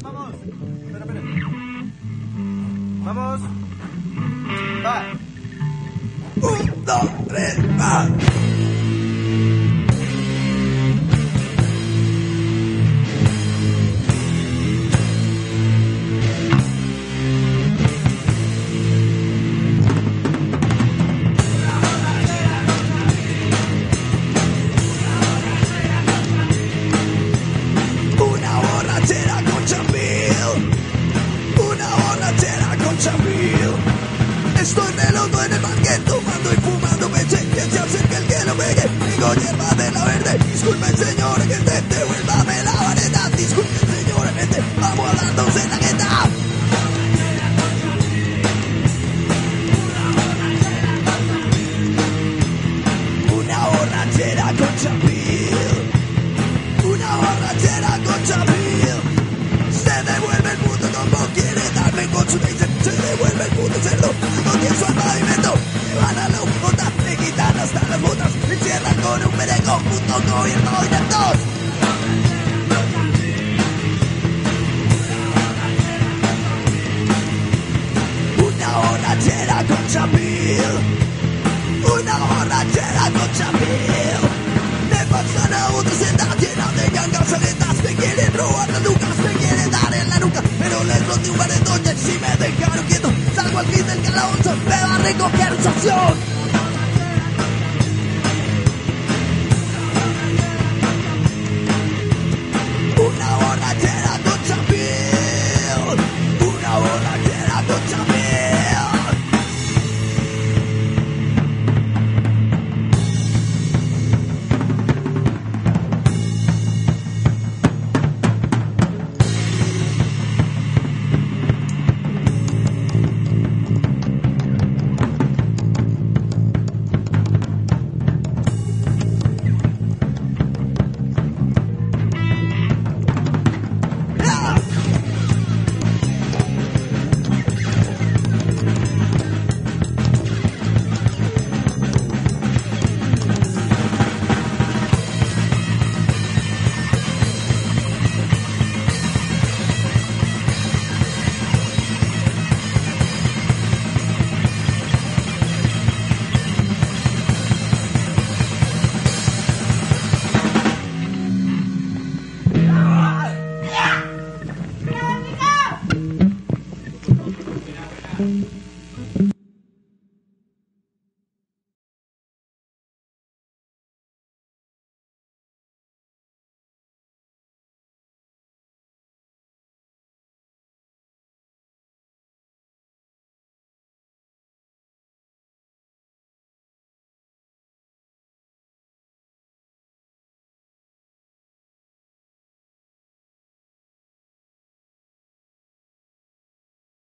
vamos. Espera, espera. Vamos. Va. Un, dos, tres, va. Que lo pegue. Digo de la verde Disculpen señor gente Devuélvame la vareta. Disculpen señor gente Vamos a darnos en la gueta Una borrachera con chambil Una borrachera con chambil Se devuelve el puto combo Quiere darme con su Se devuelve el puto cerdo hasta las botas Me encierran con un merengo Puto gobierno director Una borrachera con chambil Una borrachera con chambil Me pasan a otra senda llena de gangas aletas Me quieren robar las lucas, me quieren dar en la nuca Pero les roté un par de doñas y si me dejaron quieto. Salgo al fin del calabozo, me va a recoger un sanción